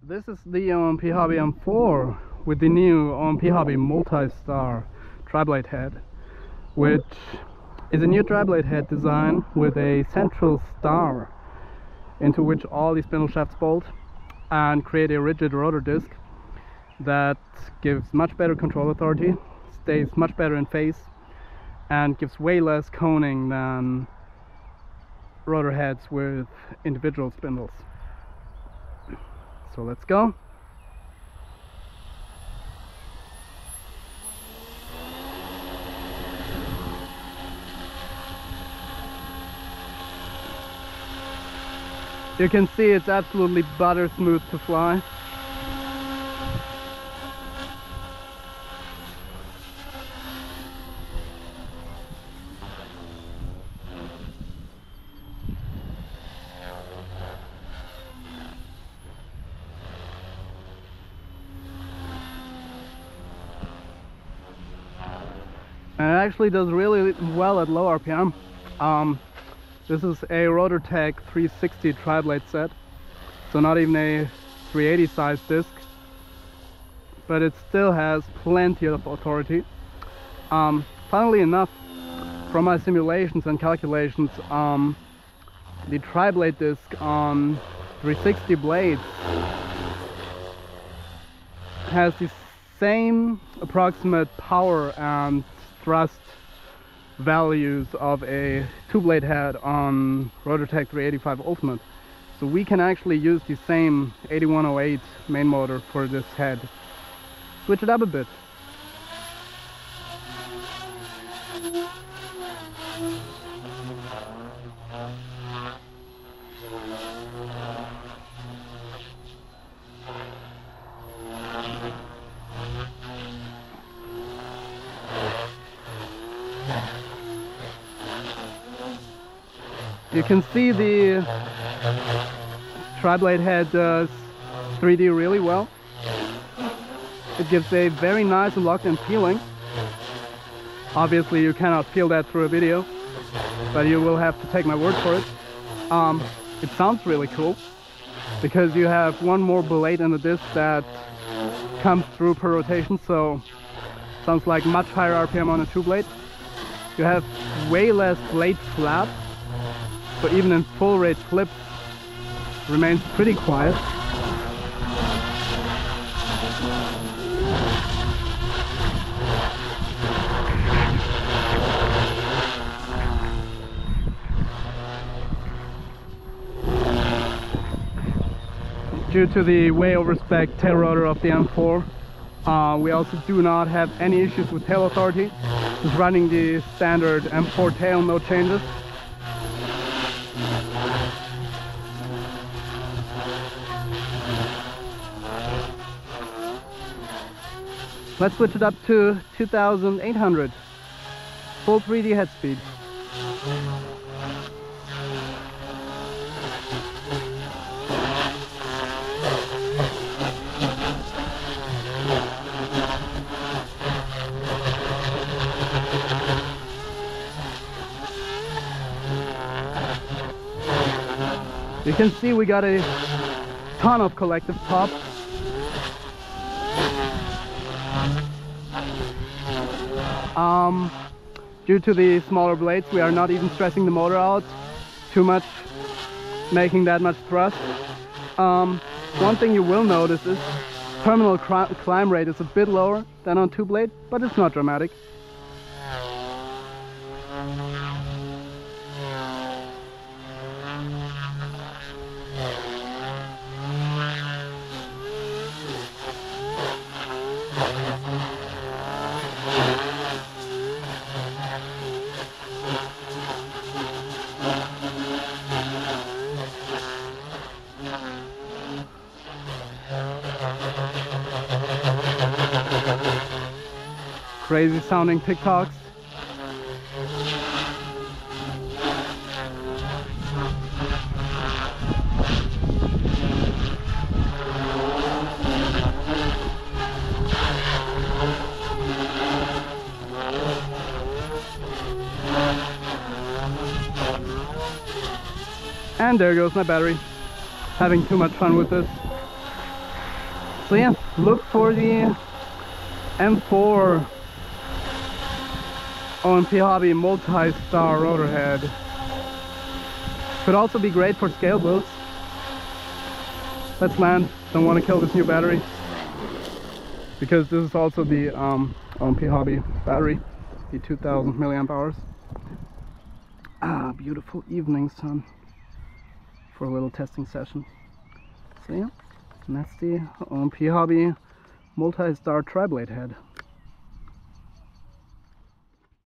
This is the um, OMP Hobby M4 with the new um, OMP Hobby multi-star tri-blade head which is a new tri-blade head design with a central star into which all the spindle shafts bolt and create a rigid rotor disc that gives much better control authority, stays much better in phase and gives way less coning than rotor heads with individual spindles. So let's go. You can see it's absolutely butter smooth to fly. And it actually does really well at low RPM. Um, this is a Rotortech 360 tri-blade set, so not even a 380 size disc, but it still has plenty of authority. Um, funnily enough, from my simulations and calculations, um, the tri-blade disc on 360 blades has the same approximate power and thrust values of a two blade head on Rotortech 385 Ultimate. So we can actually use the same 8108 main motor for this head. Switch it up a bit. You can see the tri-blade head does 3D really well. It gives a very nice and locked in feeling. Obviously you cannot feel that through a video, but you will have to take my word for it. Um, it sounds really cool because you have one more blade in the disc that comes through per rotation, so sounds like much higher RPM on a two blade. You have way less blade flap but even in full rate flips remains pretty quiet. Due to the way over spec tail rotor of the M4, uh, we also do not have any issues with tail authority. Just running the standard M4 tail, no changes. Let's switch it up to 2800. Full 3D head speed. You can see we got a ton of collective top Um, due to the smaller blades, we are not even stressing the motor out too much, making that much thrust. Um, one thing you will notice is terminal climb rate is a bit lower than on two blade, but it's not dramatic. Crazy sounding TikToks. And there goes my battery. Having too much fun with this. So yeah, look for the M4 OMP Hobby multi-star rotor head. Could also be great for scale boats. Let's land. Don't want to kill this new battery. Because this is also the um, OMP Hobby battery. The 2000 milliamp hours. Ah, beautiful evening sun. For a little testing session. So yeah, and that's the OMP Hobby multi-star tri-blade head.